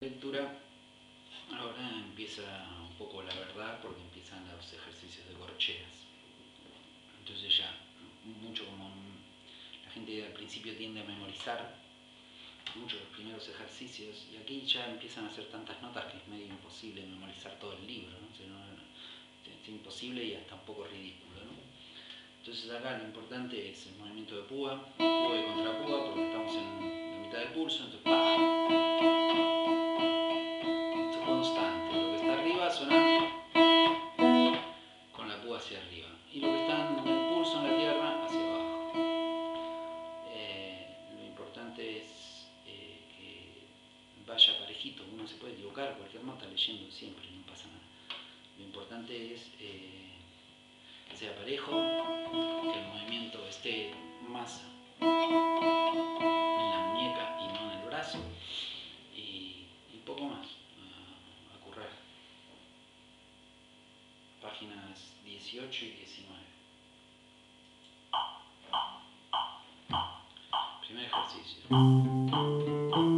lectura, ahora empieza un poco la verdad porque empiezan los ejercicios de gorcheas. Entonces ya, mucho como la gente al principio tiende a memorizar muchos los primeros ejercicios y aquí ya empiezan a hacer tantas notas que es medio imposible memorizar todo el libro, ¿no? es imposible y hasta un poco ridículo. ¿no? Entonces acá lo importante es el movimiento de púa, púa y contrapúa porque hacia arriba. Y lo que está en el pulso en la tierra hacia abajo. Eh, lo importante es eh, que vaya parejito. Uno se puede equivocar, cualquier nota leyendo siempre, no pasa nada. Lo importante es eh, que sea parejo, que el movimiento esté más diesiocesimale. Prima esercizio.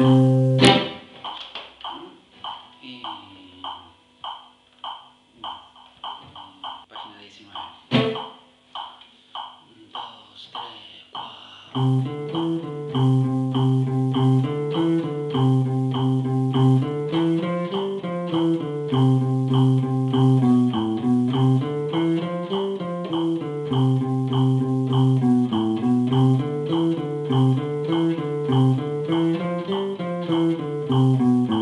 Y... Página 19. 1, 2, 3, 4. Mm-hmm.